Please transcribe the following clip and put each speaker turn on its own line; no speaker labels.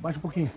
Baixa um pouquinho.